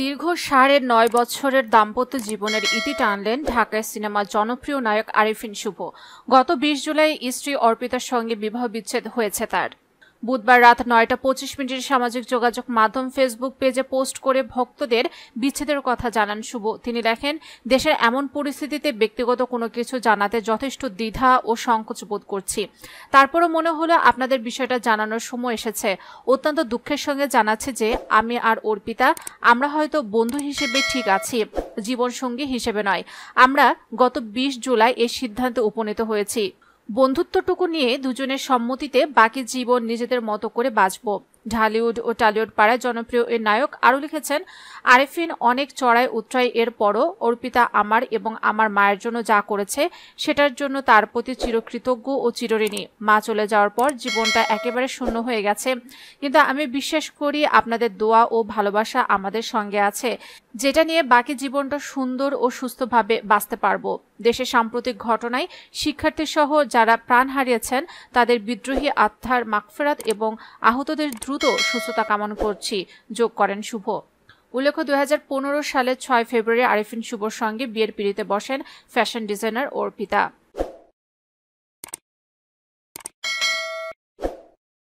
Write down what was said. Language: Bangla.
দীর্ঘ সাড়ে নয় বছরের দাম্পত্য জীবনের ইতি টানলেন ঢাকায় সিনেমার জনপ্রিয় নায়ক আরিফিন শুভ। গত বিশ জুলাই স্ত্রী অর্পিতার সঙ্গে বিবাহ বিচ্ছেদ হয়েছে তার। বুধবার রাত নয়টা পঁচিশ মিনিটের সামাজিক যোগাযোগ মাধ্যম ফেসবুক পেজে পোস্ট করে ভক্তদের বিচ্ছেদের কথা জানান শুভ। তিনি লেখেন, দেশের এমন পরিস্থিতিতে ব্যক্তিগত কোনো কিছু জানাতে যথেষ্ট দ্বিধা ও সংকোচ বোধ করছি। তারপরও মনে হলো আপনাদের বিষয়টা জানানোর সময় এসেছে। অত্যন্ত দুঃখের সঙ্গে জানাচ্ছে যে, আমি আর অর্পিতা আমরা হয়তো বন্ধু হিসেবে ঠিক আছি, জীবনসঙ্গী হিসেবে নয়। আমরা গত বিশ জুলাই এই সিদ্ধান্তে উপনীত হয়েছি। বন্ধুত্বটুকু নিয়ে দুজনের সম্মতিতে বাকি জীবন নিজেদের মতো করে বাঁচব। ঢালিউড ও টালিউড পাড়ায় জনপ্রিয় এর নায়ক আরও লিখেছেন, আরেফিন অনেক চড়াই উত্রাই এর পরও অর্পিতা আমার এবং আমার মায়ের জন্য যা করেছে সেটার জন্য তার প্রতি চিরকৃতজ্ঞ ও চিরঋণী। মা চলে যাওয়ার পর জীবনটা একেবারে শূন্য হয়ে গেছে। কিন্তু আমি বিশ্বাস করি আপনাদের দোয়া ও ভালোবাসা আমাদের সঙ্গে আছে। যেটা নিয়ে বাকি জীবনটা সুন্দর ও সুস্থভাবে বাঁচতে পারব। দেশের সাম্প্রতিক ঘটনায় শিক্ষার্থীসহ যারা প্রাণ হারিয়েছেন তাদের বিদ্রোহী আত্মার মাগফেরাত এবং আহতদের দ্রুত সুস্থতা কামনা করছি। যোগ করেন শুভ। উল্লেখ্য, দুই হাজার পনেরো সালের ছয় ফেব্রুয়ারি আরিফিন শুভর সঙ্গে বিয়ের পিড়িতে বসেন ফ্যাশন ডিজাইনার অর্পিতা।